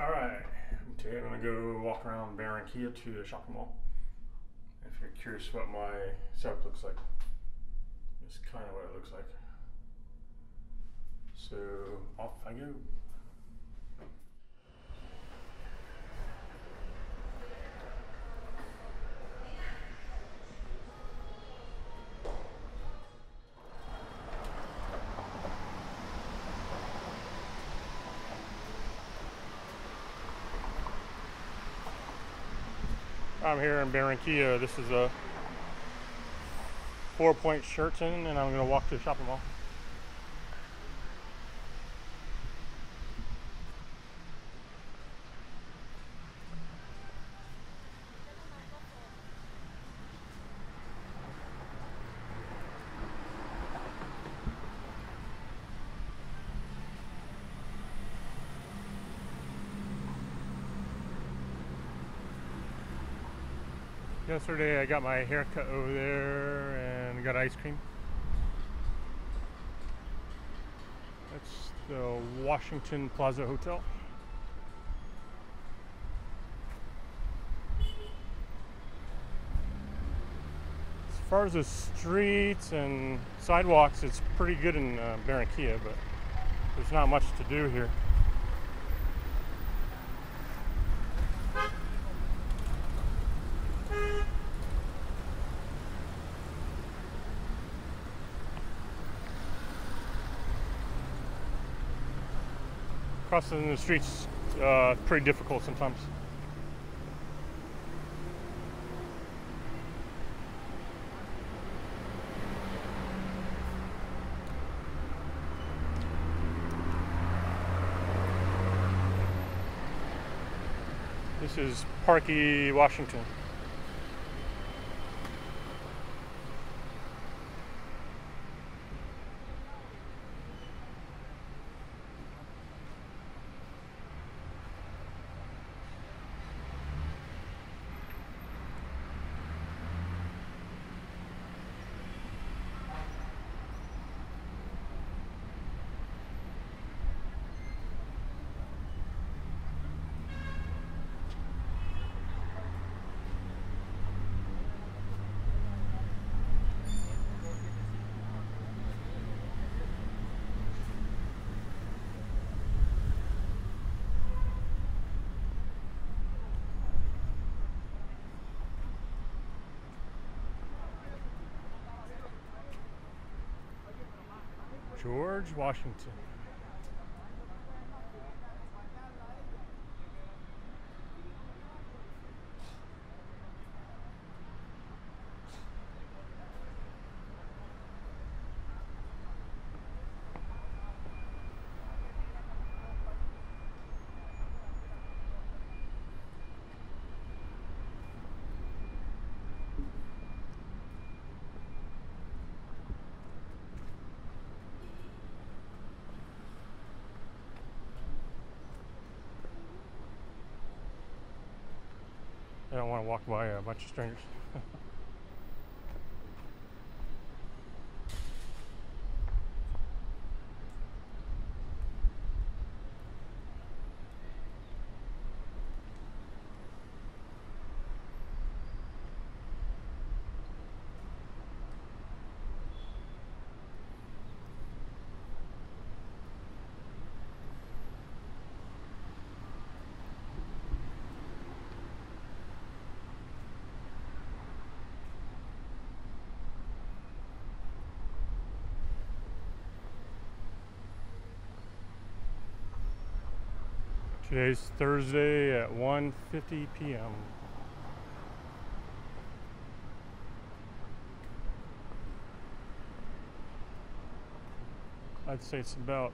All right, today I'm gonna go walk around Barranquilla to the shopping mall. If you're curious what my setup looks like, it's kind of what it looks like. So off I go. I'm here in Barranquilla. This is a Four Point Sheraton, and I'm going to walk to the shopping mall. Yesterday I got my haircut over there and got ice cream. That's the Washington Plaza Hotel. As far as the streets and sidewalks, it's pretty good in uh, Barranquilla, but there's not much to do here. Crossing the streets uh, pretty difficult sometimes. This is Parque, Washington. George Washington. I don't want to walk by a bunch of strangers. Today's Thursday at 1:50 p.m. I'd say it's about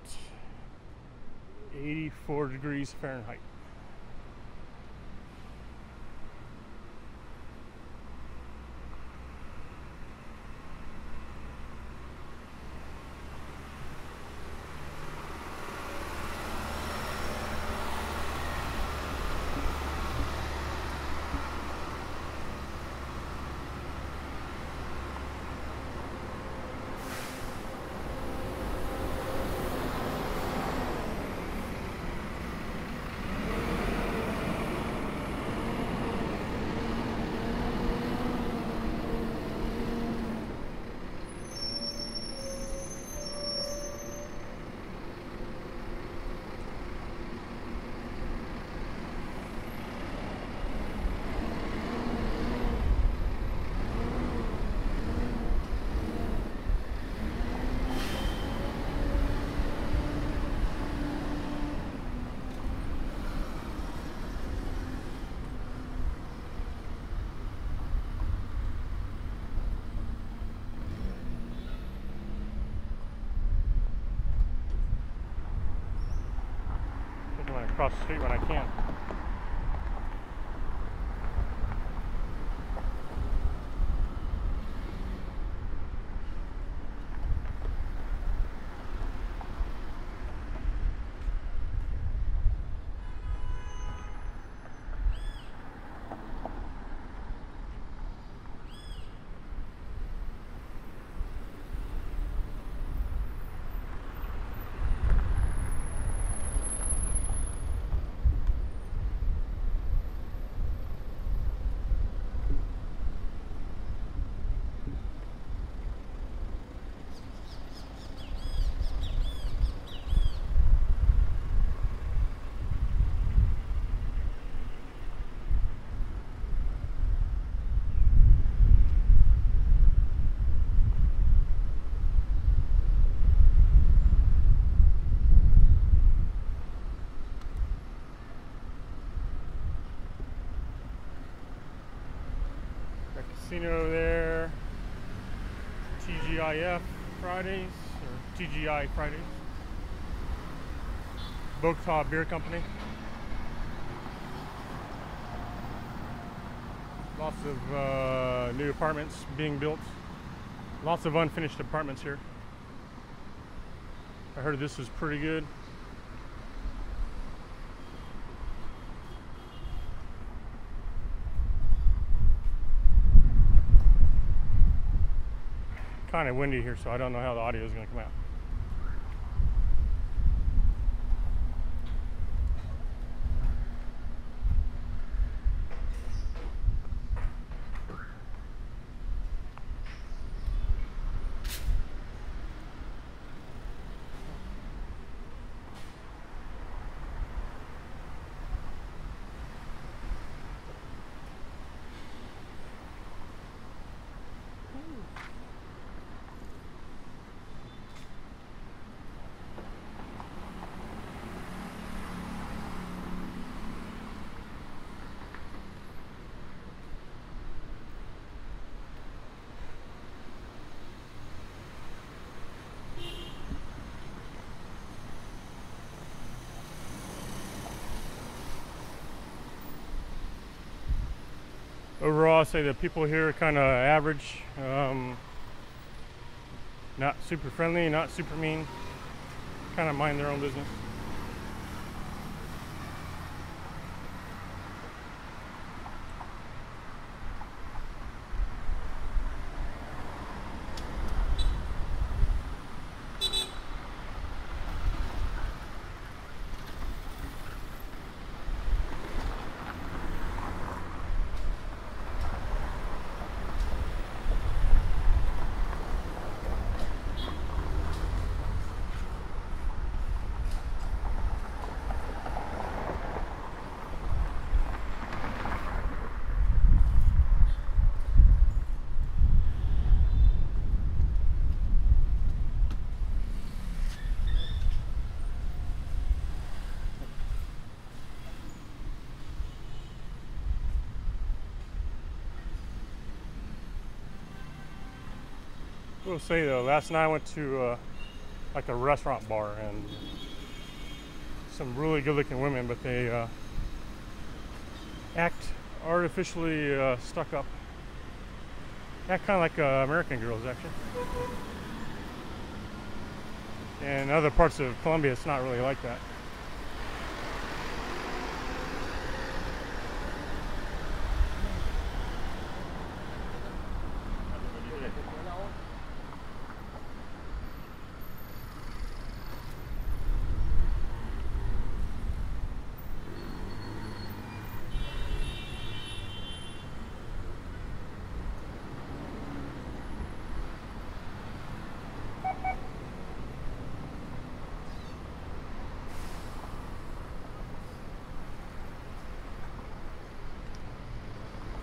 84 degrees Fahrenheit. Across the street when I can. Casino there. TGIF Fridays or TGI Fridays. Bogota Beer Company. Lots of uh, new apartments being built. Lots of unfinished apartments here. I heard this is pretty good. Kind of windy here, so I don't know how the audio is going to come out. Overall, I say the people here are kind of average. Um, not super friendly, not super mean. Kind of mind their own business. Will say though, last night I went to uh, like a restaurant bar and some really good looking women, but they uh, act artificially uh, stuck up. Act kind of like uh, American girls actually. In other parts of Colombia, it's not really like that.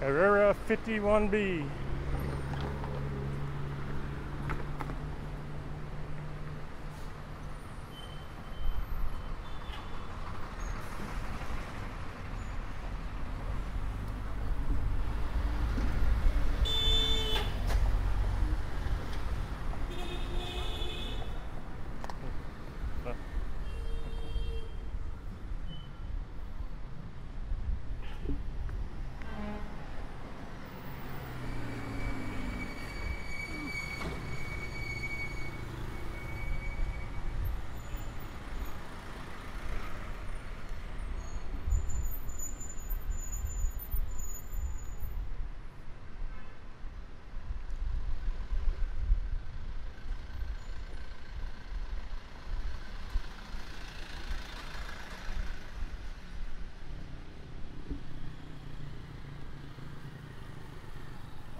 Carrera 51B.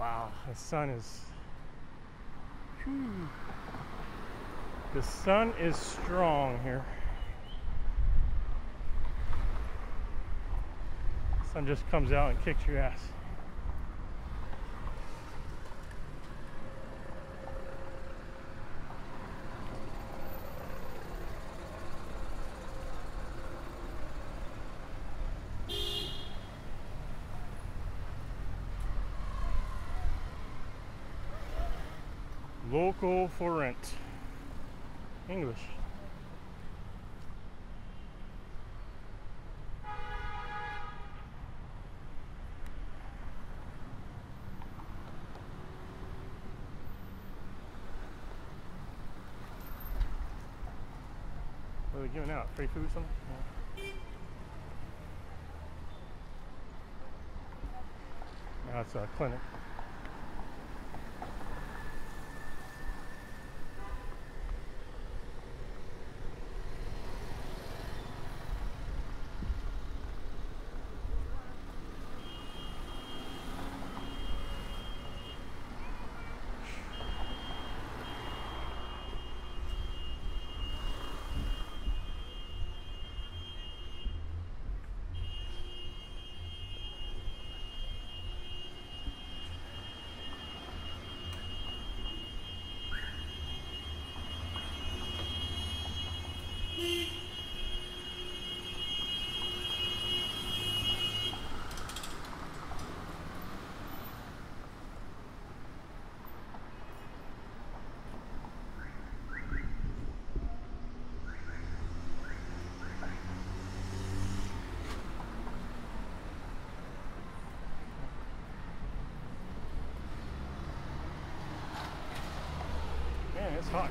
Wow, the sun is. Whew. The sun is strong here. The Sun just comes out and kicks your ass. Local for rent. English. What are they giving out? Free food or something? Yeah. That's a clinic. It's hot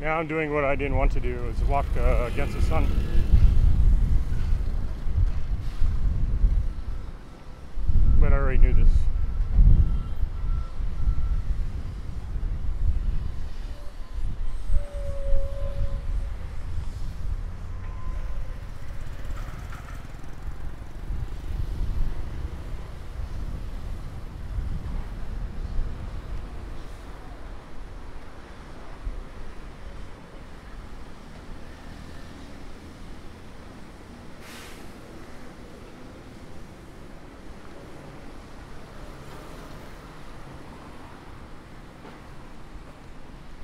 Now I'm doing what I didn't want to do, is walk uh, against the sun. But I already knew this.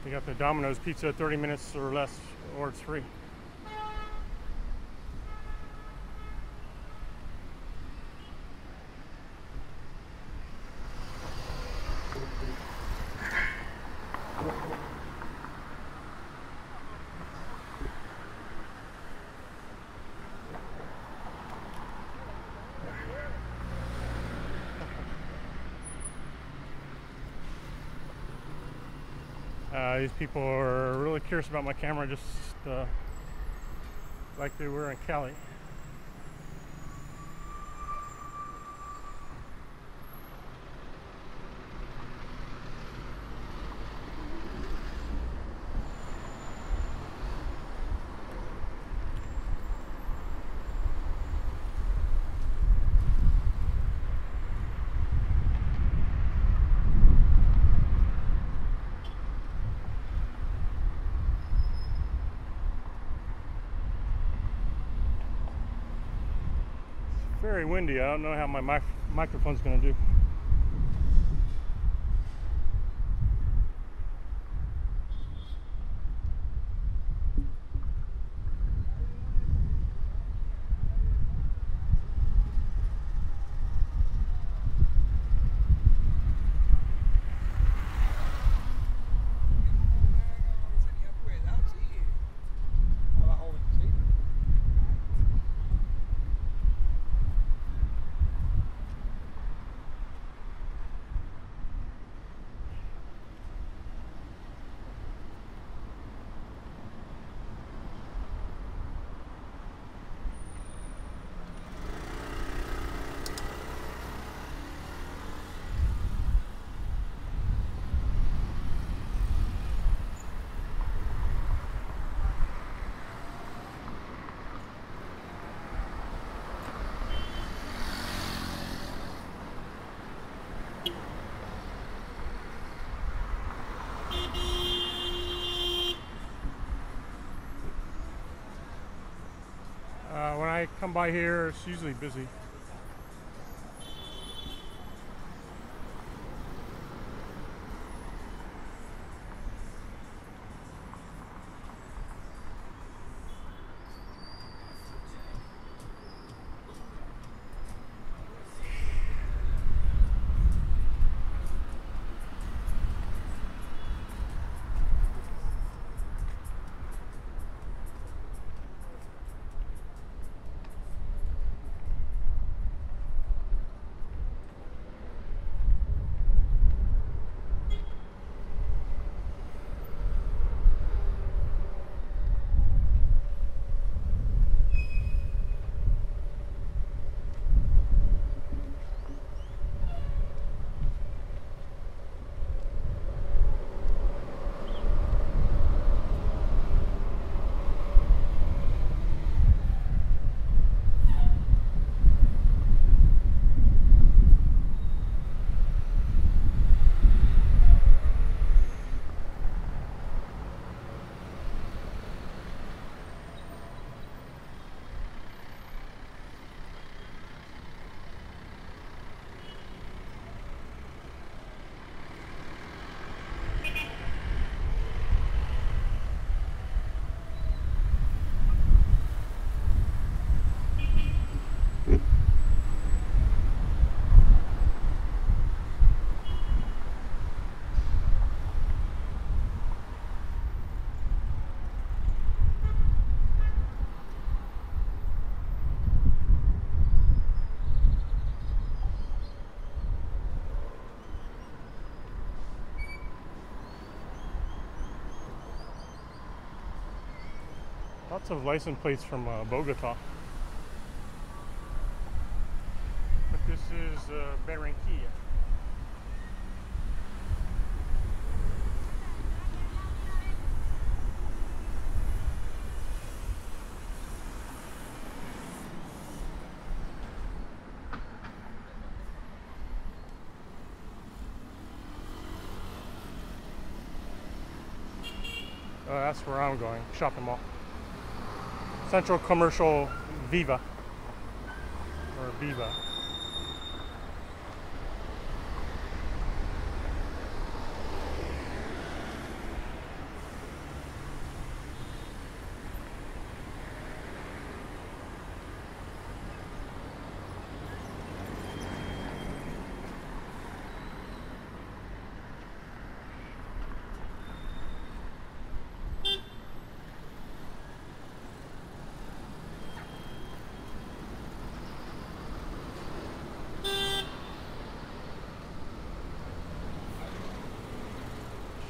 They got the Domino's pizza 30 minutes or less, or it's free. Uh, these people are really curious about my camera, just uh, like they were in Cali. Very windy. I don't know how my mic- microphone's going to do. Uh, when I come by here, it's usually busy. Lots of license plates from uh, Bogota. But this is uh, Barranquilla. Uh, that's where I'm going, shopping mall. Central Commercial Viva or Viva.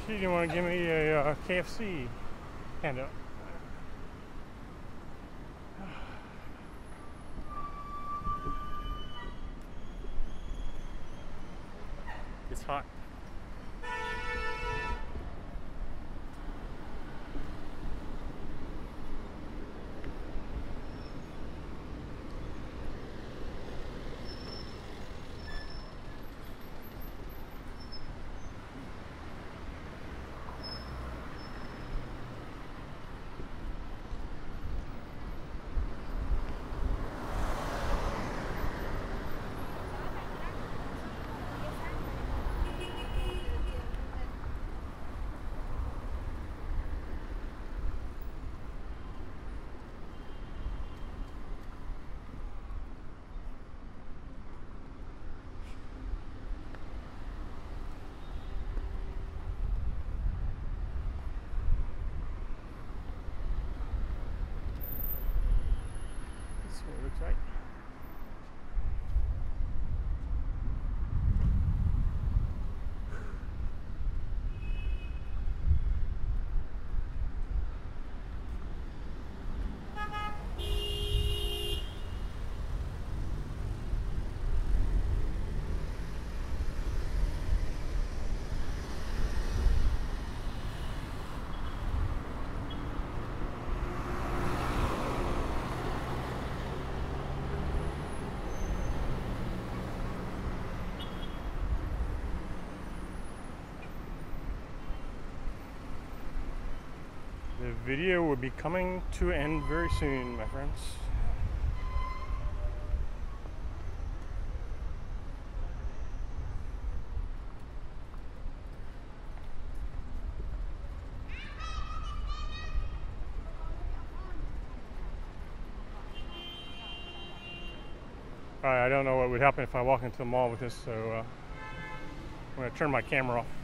She didn't want to give me a uh, KFC handout. what it looks like. The video will be coming to an end very soon, my friends. I don't know what would happen if I walk into the mall with this, so uh, I'm going to turn my camera off.